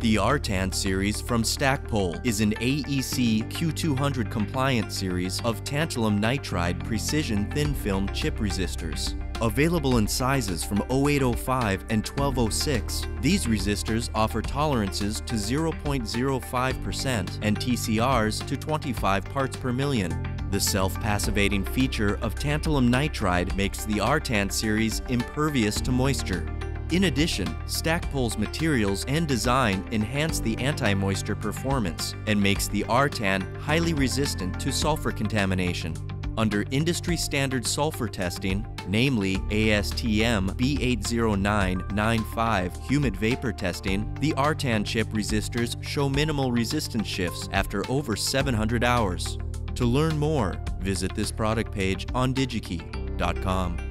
The RTAN series from Stackpole is an AEC Q200 compliant series of tantalum nitride precision thin film chip resistors. Available in sizes from 0805 and 1206, these resistors offer tolerances to 0.05% and TCRs to 25 parts per million. The self-passivating feature of tantalum nitride makes the RTAN series impervious to moisture. In addition, Stackpole's materials and design enhance the anti-moisture performance and makes the RTAN highly resistant to sulfur contamination. Under industry standard sulfur testing, namely ASTM B80995 humid vapor testing, the RTAN chip resistors show minimal resistance shifts after over 700 hours. To learn more, visit this product page on digikey.com.